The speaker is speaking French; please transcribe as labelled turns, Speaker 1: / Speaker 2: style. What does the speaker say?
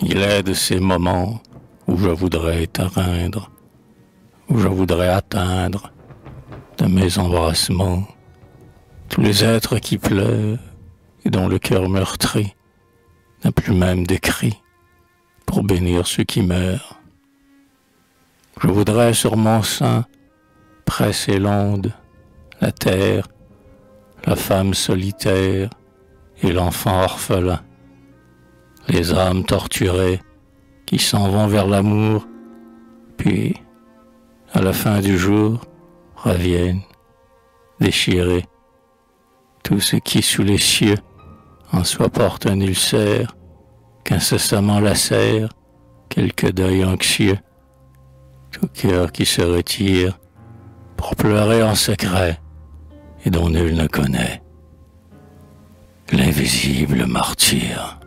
Speaker 1: Il est de ces moments où je voudrais éteindre, où je voudrais atteindre de mes embrassements tous les êtres qui pleurent et dont le cœur meurtri n'a plus même des cris pour bénir ceux qui meurent. Je voudrais sur mon sein presser l'onde, la terre, la femme solitaire et l'enfant orphelin, les âmes torturées qui s'en vont vers l'amour, puis, à la fin du jour, reviennent, déchirés, tout ce qui sous les cieux en soi porte un ulcère, qu'incessamment lacère quelque deuil anxieux, tout cœur qui se retire pour pleurer en secret et dont nul ne connaît l'invisible martyr.